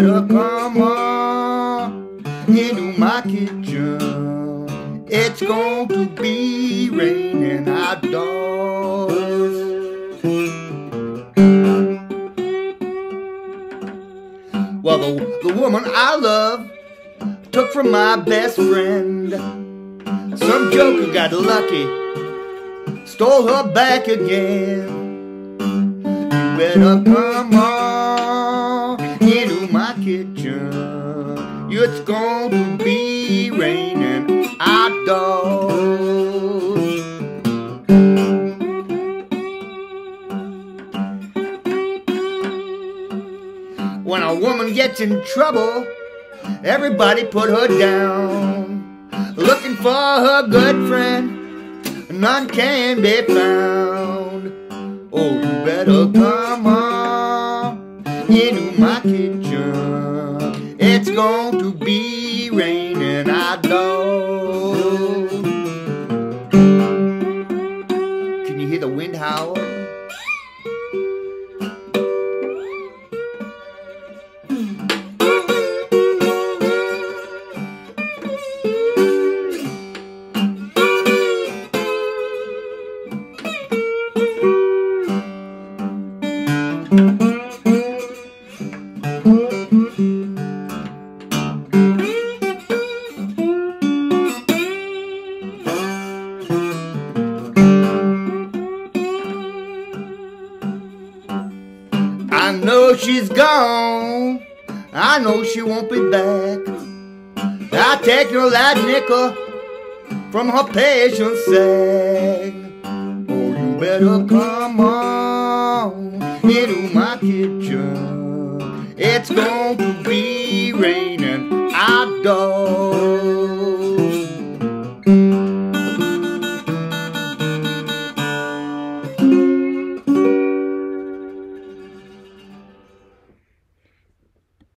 better come on into my kitchen. It's going to be raining outdoors. Well, the, the woman I love took from my best friend. Some joker got lucky, stole her back again. You better come on into my kitchen. It's going to be raining outdoors. When a woman gets in trouble, everybody put her down. For her good friend, none can be found. Oh, you better come on into my kitchen. It's going to be raining outdoors. Can you hear the wind howl? I know she's gone. I know she won't be back. I take her that nickel from her nation sack. Oh, you better come on into my kitchen. It's going to be raining outdoors.